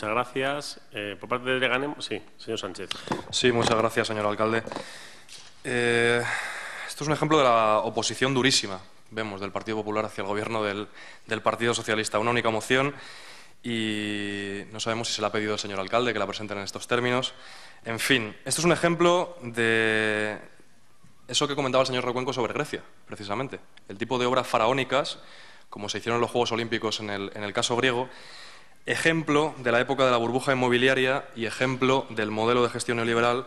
muchas gracias. Eh, por parte de Leganés, sí, señor Sánchez. Sí, muchas gracias, señor alcalde. Eh, esto es un ejemplo de la oposición durísima, vemos, del Partido Popular hacia el gobierno del, Partido Socialista. Una única moción y no sabemos si se la ha pedido el señor alcalde que la presenten en estos términos. En fin, esto es un ejemplo de eso que comentaba el señor Recuenco sobre Grecia, precisamente. El tipo de obras faraónicas, como se hicieron en los Juegos Olímpicos en el caso griego, ejemplo de la época de la burbuja inmobiliaria y ejemplo del modelo de gestión neoliberal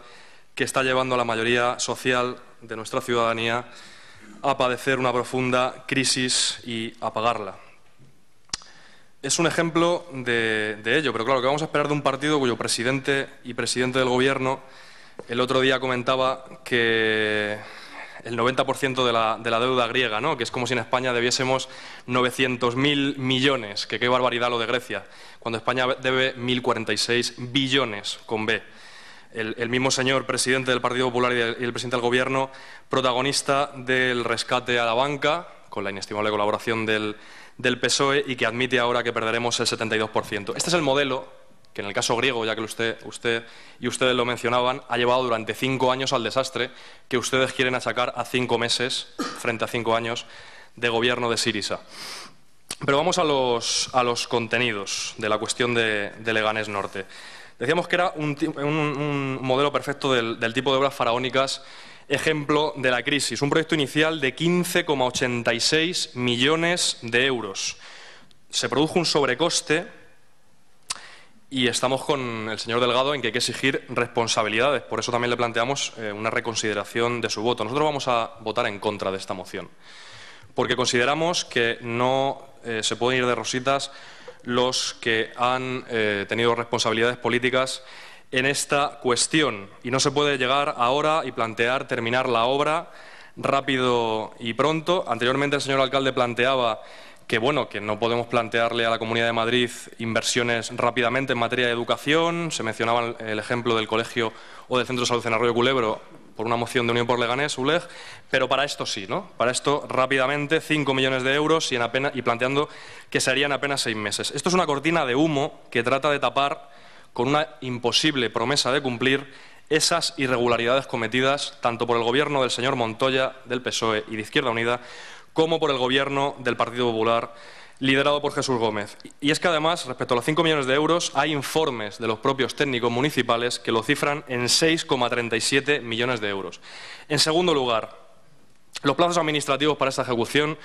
que está llevando a la mayoría social de nuestra ciudadanía a padecer una profunda crisis y a pagarla es un ejemplo de, ello, pero claro, que vamos a esperar de un partido cuyo presidente y presidente del Gobierno el otro día comentaba que el 90% de la, de la, deuda griega, ¿no? que es como si en España debiésemos 900.000 millones, que qué barbaridad lo de Grecia, cuando España debe 1.046 billones con B. El, mismo señor presidente del Partido Popular y el, presidente del Gobierno, protagonista del rescate a la banca, con la inestimable colaboración del del PSOE y que admite ahora que perderemos el 72%. Este es el modelo que en el caso griego, ya que usted, y ustedes lo mencionaban, ha llevado durante cinco años al desastre que ustedes quieren achacar a cinco meses, frente a cinco años, de gobierno de Sirisa. Pero vamos a los, contenidos de la cuestión de, de Leganés Norte. Decíamos que era un modelo perfecto del, del tipo de obras faraónicas ejemplo de la crisis. Un proyecto inicial de 15,86 millones de euros. Se produjo un sobrecoste y estamos con el señor Delgado en que hay que exigir responsabilidades. Por eso también le planteamos eh, una reconsideración de su voto. Nosotros vamos a votar en contra de esta moción, porque consideramos que no eh, se pueden ir de rositas los que han eh, tenido responsabilidades políticas en esta cuestión y no se puede llegar ahora y plantear terminar la obra rápido y pronto. Anteriormente el señor alcalde planteaba que bueno, que no podemos plantearle a la Comunidad de Madrid inversiones rápidamente en materia de educación. Se mencionaba el ejemplo del colegio o del Centro de Salud en Arroyo Culebro por una moción de Unión por Leganés, ULEG, pero para esto sí, ¿no? Para esto rápidamente 5 millones de euros y, en apenas, y planteando que se harían apenas seis meses. Esto es una cortina de humo que trata de tapar con una imposible promesa de cumplir esas irregularidades cometidas tanto por el gobierno del señor Montoya, del PSOE y de Izquierda Unida, como por el gobierno del Partido Popular, liderado por Jesús Gómez. Y es que además, respecto a los 5 millones de euros, hay informes de los propios técnicos municipales que lo cifran en 6,37 millones de euros. En segundo lugar, los plazos administrativos para esta ejecución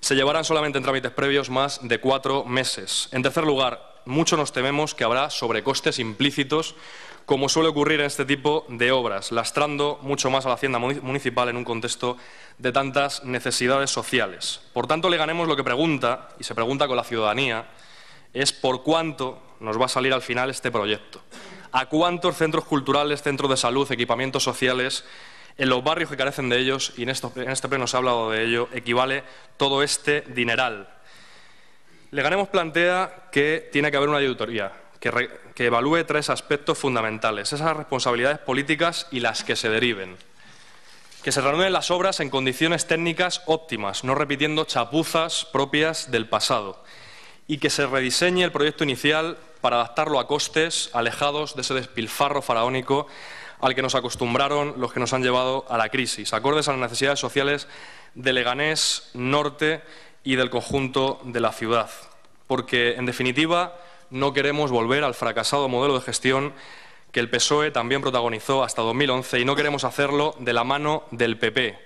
se llevarán solamente en trámites previos más de cuatro meses. En tercer lugar, mucho nos tememos que habrá sobrecostes implícitos, como suele ocurrir en este tipo de obras, lastrando mucho más a la hacienda municipal en un contexto de tantas necesidades sociales. Por tanto, le ganemos lo que pregunta, y se pregunta con la ciudadanía, es por cuánto nos va a salir al final este proyecto. ¿A cuántos centros culturales, centros de salud, equipamientos sociales, en los barrios que carecen de ellos, y en, esto, en este pleno se ha hablado de ello, equivale todo este dineral? Leganemos plantea que tiene que haber una auditoría que, que evalúe tres aspectos fundamentales, esas responsabilidades políticas y las que se deriven. Que se reanuden las obras en condiciones técnicas óptimas, no repitiendo chapuzas propias del pasado. Y que se rediseñe el proyecto inicial para adaptarlo a costes alejados de ese despilfarro faraónico al que nos acostumbraron los que nos han llevado a la crisis, acordes a las necesidades sociales de Leganés Norte y del conjunto de la ciudad. Porque, en definitiva, no queremos volver al fracasado modelo de gestión que el PSOE también protagonizó hasta 2011 y no queremos hacerlo de la mano del PP,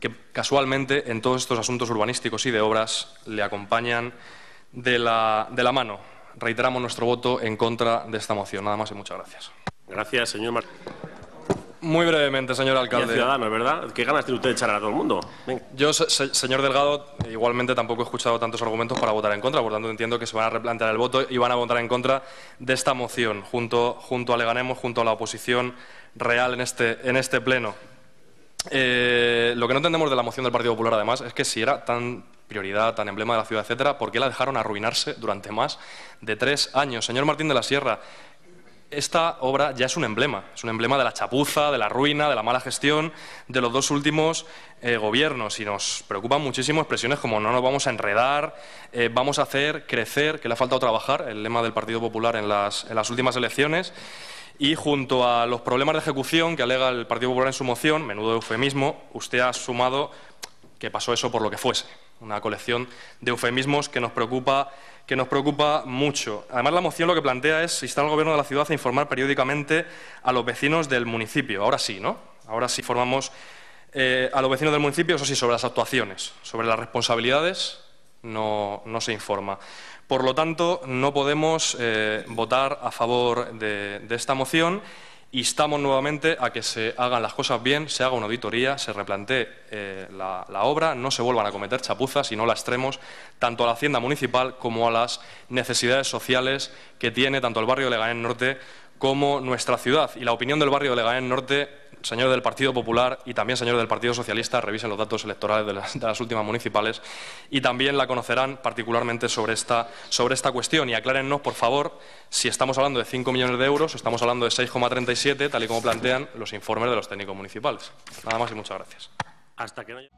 que casualmente en todos estos asuntos urbanísticos y de obras le acompañan de la, de la mano. Reiteramos nuestro voto en contra de esta moción. Nada más y muchas gracias. Gracias, señor. Muy brevemente, señor alcalde. Ciudadanos, ¿verdad? ¿Qué ganas tiene usted de echar a todo el mundo? Ven. Yo, se, señor Delgado, igualmente tampoco he escuchado tantos argumentos para votar en contra, por tanto entiendo que se van a replantear el voto y van a votar en contra de esta moción, junto, junto a Leganemos, junto a la oposición real en este, en este pleno. Eh, lo que no entendemos de la moción del Partido Popular, además, es que si era tan prioridad, tan emblema de la ciudad, etcétera, ¿por qué la dejaron arruinarse durante más de tres años? Señor Martín de la Sierra, esta obra ya es un emblema, es un emblema de la chapuza, de la ruina, de la mala gestión de los dos últimos eh, gobiernos y nos preocupan muchísimo expresiones como no nos vamos a enredar, eh, vamos a hacer crecer, que le ha faltado trabajar, el lema del Partido Popular en las, en las últimas elecciones. Y junto a los problemas de ejecución que alega el Partido Popular en su moción, menudo eufemismo, usted ha sumado que pasó eso por lo que fuese. Una colección de eufemismos que nos preocupa, que nos preocupa mucho. Además, la moción lo que plantea es instar al Gobierno de la ciudad a informar periódicamente a los vecinos del municipio. Ahora sí, ¿no? Ahora sí formamos eh, a los vecinos del municipio, eso sí, sobre las actuaciones, sobre las responsabilidades, no, se informa. Por lo tanto, no podemos eh, votar a favor de esta moción Instamos nuevamente a que se hagan las cosas bien, se haga una auditoría, se replantee eh, la, obra, no se vuelvan a cometer chapuzas y no lastremos tanto a la hacienda municipal como a las necesidades sociales que tiene tanto el barrio de Leganés Norte como nuestra ciudad. Y la opinión del barrio de Leganés Norte señores del Partido Popular y también señores del Partido Socialista, revisen los datos electorales de las, últimas municipales y también la conocerán particularmente sobre esta, sobre esta cuestión. Y aclárennos, por favor, si estamos hablando de 5 millones de euros o estamos hablando de 6,37, tal y como plantean los informes de los técnicos municipales. Nada más y muchas gracias. Hasta que.